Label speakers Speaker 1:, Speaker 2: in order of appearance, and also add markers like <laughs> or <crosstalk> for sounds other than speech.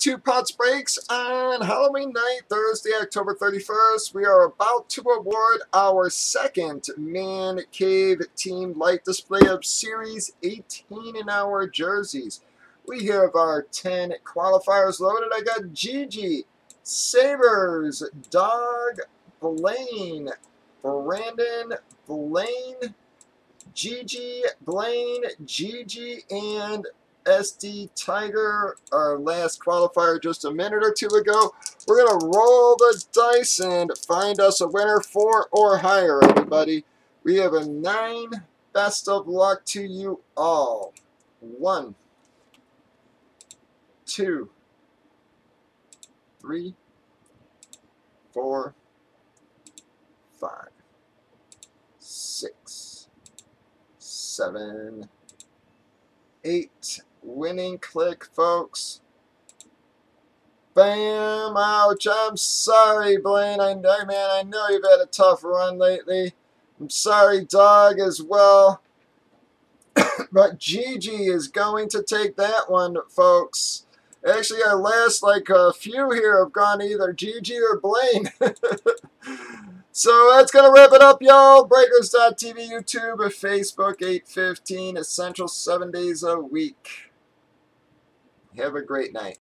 Speaker 1: Two Pops Breaks on Halloween night, Thursday, October 31st. We are about to award our second Man Cave Team Light Display of Series 18 in our jerseys. We have our 10 qualifiers loaded. I got Gigi, Sabres, Dog, Blaine, Brandon, Blaine, Gigi, Blaine, Gigi, and SD Tiger, our last qualifier just a minute or two ago. We're going to roll the dice and find us a winner, four or higher, everybody. We have a nine. Best of luck to you all. One, two, three, four, five, six, seven, eight, winning click, folks. Bam! Ouch! I'm sorry, Blaine. I know, man. I know you've had a tough run lately. I'm sorry, dog, as well. <coughs> but Gigi is going to take that one, folks. Actually, our last, like, a few here have gone either Gigi or Blaine. <laughs> so that's going to wrap it up, y'all. Breakers.tv, YouTube, Facebook, 815, Essential, seven days a week. Have a great night.